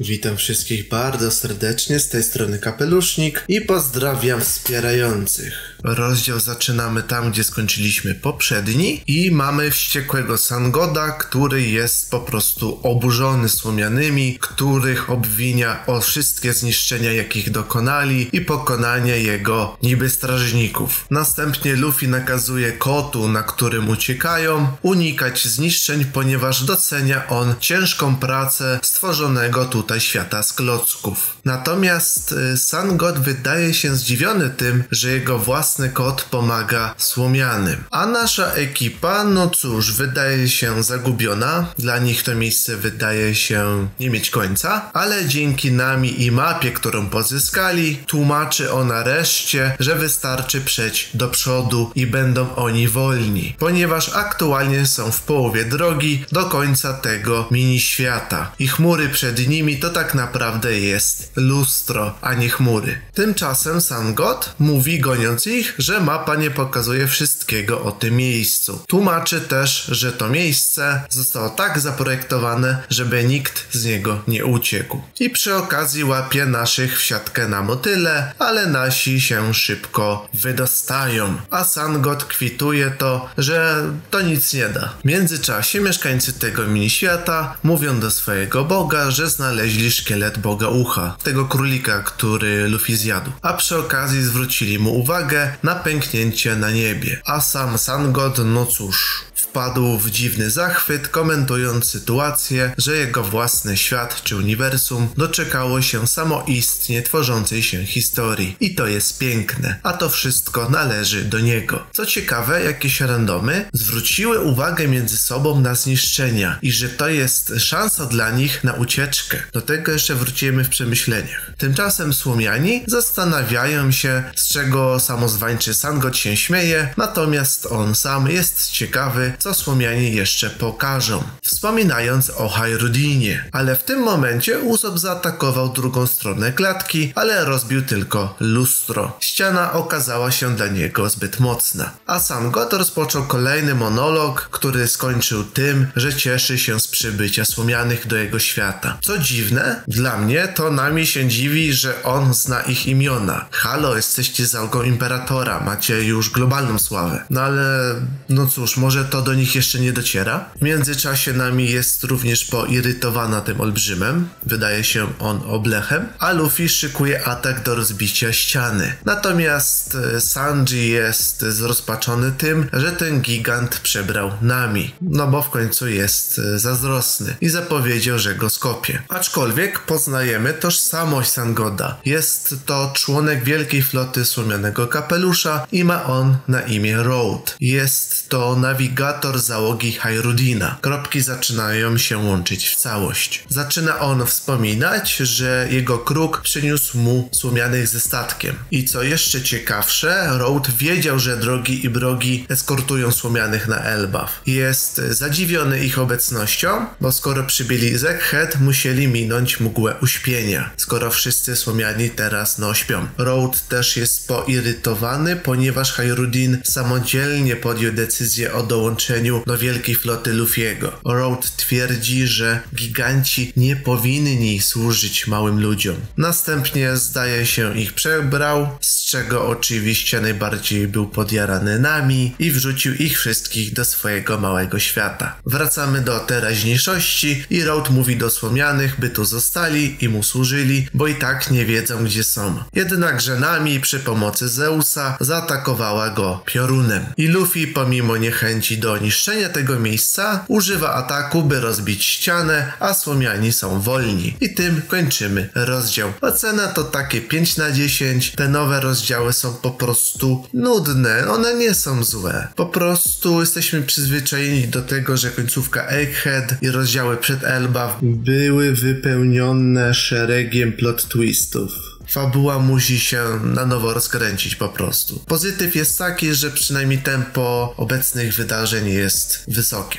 Witam wszystkich bardzo serdecznie, z tej strony Kapelusznik i pozdrawiam wspierających. Rozdział zaczynamy tam, gdzie skończyliśmy poprzedni i mamy wściekłego Sangoda, który jest po prostu oburzony słomianymi, których obwinia o wszystkie zniszczenia, jakich dokonali i pokonanie jego niby strażników. Następnie Luffy nakazuje kotu, na którym uciekają, unikać zniszczeń, ponieważ docenia on ciężką pracę stworzonego tutaj świata z klocków. Natomiast y, Sangod wydaje się zdziwiony tym, że jego własny kot pomaga słomianym. A nasza ekipa, no cóż, wydaje się zagubiona. Dla nich to miejsce wydaje się nie mieć końca, ale dzięki nami i mapie, którą pozyskali, tłumaczy ona reszcie, że wystarczy przejść do przodu i będą oni wolni, ponieważ aktualnie są w połowie drogi do końca tego mini świata. I chmury przed nimi to tak naprawdę jest lustro, a nie chmury. Tymczasem sam God mówi goniąc ich, że mapa nie pokazuje wszystkiego o tym miejscu. Tłumaczy też, że to miejsce zostało tak zaprojektowane, żeby nikt z niego nie uciekł. I przy okazji łapie naszych w siatkę na motyle, ale nasi się szybko wydostają. A Sangod kwituje to, że to nic nie da. W międzyczasie mieszkańcy tego mini świata mówią do swojego boga, że znaleźli szkielet boga ucha, tego królika, który Luffy zjadł. A przy okazji zwrócili mu uwagę na pęknięcie na niebie. A sam Sangod, no cóż, wpadł w dziwny zachwyt, komentując sytuację, że jego własny świat czy uniwersum doczekało się samoistnie tworzącej się historii. I to jest piękne, a to wszystko należy do niego. Co ciekawe, jakieś randomy zwróciły uwagę między sobą na zniszczenia i że to jest szansa dla nich na ucieczkę. Do tego jeszcze wrócimy w przemyśleniach. Tymczasem Słomiani zastanawiają się, z czego samozwańczy Sangot się śmieje, natomiast on sam jest ciekawy, co Słomianie jeszcze pokażą, wspominając o Hajrudinie. Ale w tym momencie Usopp zaatakował drugą stronę klatki, ale rozbił tylko lustro. Ściana okazała się dla niego zbyt mocna. A sam God rozpoczął kolejny monolog, który skończył tym, że cieszy się z przybycia Słomianych do jego świata. Co dziwne, dla mnie to nami się dziwi, że on zna ich imiona. Halo, jesteście załogą Imperatora, macie już globalną sławę. No ale, no cóż, może to do nich jeszcze nie dociera. W międzyczasie nami jest również poirytowana tym olbrzymem. Wydaje się on oblechem. A Luffy szykuje atak do rozbicia ściany. Natomiast e, Sanji jest zrozpaczony tym, że ten gigant przebrał nami. No bo w końcu jest e, zazdrosny i zapowiedział, że go skopie. Aczkolwiek poznajemy tożsamość Sangoda. Jest to członek wielkiej floty słomianego kapelusza i ma on na imię Road. Jest to nawigator załogi Hyrudina. Kropki zaczynają się łączyć w całość. Zaczyna on wspominać, że jego kruk przyniósł mu słomianych ze statkiem. I co jeszcze ciekawsze, Road wiedział, że drogi i brogi eskortują słomianych na Elbaf. Jest zadziwiony ich obecnością, bo skoro przybyli z Egghead, musieli minąć mgłę uśpienia, skoro wszyscy słomiani teraz no śpią. Road też jest poirytowany, ponieważ Hyrudin samodzielnie podjął decyzję o dołączeniu do wielkiej floty Luffy'ego. Road twierdzi, że giganci nie powinni służyć małym ludziom. Następnie zdaje się ich przebrał, czego oczywiście najbardziej był podjarany nami i wrzucił ich wszystkich do swojego małego świata. Wracamy do teraźniejszości i Road mówi do słomianych, by tu zostali i mu służyli, bo i tak nie wiedzą gdzie są. Jednakże nami przy pomocy Zeusa zaatakowała go piorunem. I Luffy pomimo niechęci do niszczenia tego miejsca używa ataku, by rozbić ścianę, a słomiani są wolni. I tym kończymy rozdział. Ocena to takie 5 na 10. Te nowe rozdziały są po prostu nudne, one nie są złe. Po prostu jesteśmy przyzwyczajeni do tego, że końcówka Egghead i rozdziały przed Elba były wypełnione szeregiem plot twistów fabuła musi się na nowo rozkręcić po prostu. Pozytyw jest taki, że przynajmniej tempo obecnych wydarzeń jest wysokie.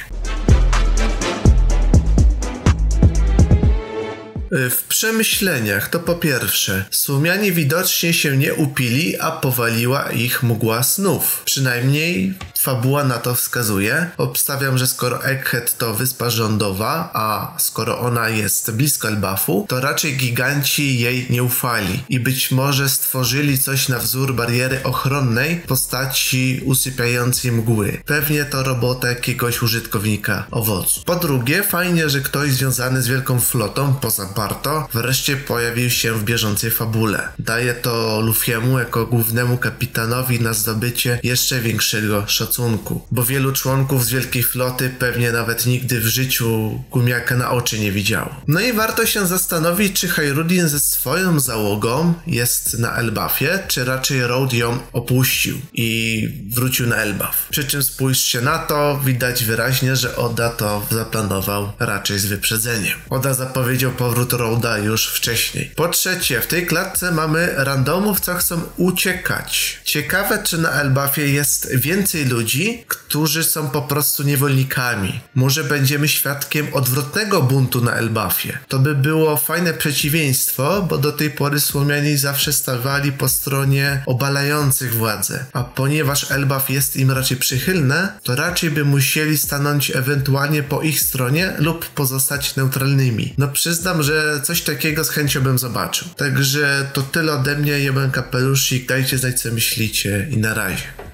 W przemyśleniach to po pierwsze, Słomianie widocznie się nie upili, a powaliła ich mgła snów. Przynajmniej fabuła na to wskazuje. Obstawiam, że skoro Egghead to wyspa rządowa, a skoro ona jest blisko Elbafu, to raczej giganci jej nie ufali i być może stworzyli coś na wzór bariery ochronnej w postaci usypiającej mgły. Pewnie to robota jakiegoś użytkownika owocu. Po drugie, fajnie, że ktoś związany z wielką flotą poza Wreszcie pojawił się w bieżącej fabule. Daje to Lufiemu jako głównemu kapitanowi na zdobycie jeszcze większego szacunku, bo wielu członków z wielkiej floty pewnie nawet nigdy w życiu gumiaka na oczy nie widziało. No i warto się zastanowić, czy Hyrudin ze swoją załogą jest na Elbafie, czy raczej Road ją opuścił i wrócił na Elbaf. Przy czym spójrzcie na to, widać wyraźnie, że Oda to zaplanował raczej z wyprzedzeniem. Oda zapowiedział powrót Roada już wcześniej. Po trzecie, w tej klatce mamy randomów, co chcą uciekać. Ciekawe, czy na Elbafie jest więcej ludzi, którzy są po prostu niewolnikami. Może będziemy świadkiem odwrotnego buntu na Elbafie. To by było fajne przeciwieństwo, bo do tej pory Słomiani zawsze stawali po stronie obalających władzę. A ponieważ Elbaf jest im raczej przychylne, to raczej by musieli stanąć ewentualnie po ich stronie lub pozostać neutralnymi. No przyznam, że coś takiego z chęcią bym zobaczył. Także to tyle ode mnie, jeden kapelusik, dajcie znać co myślicie i na razie.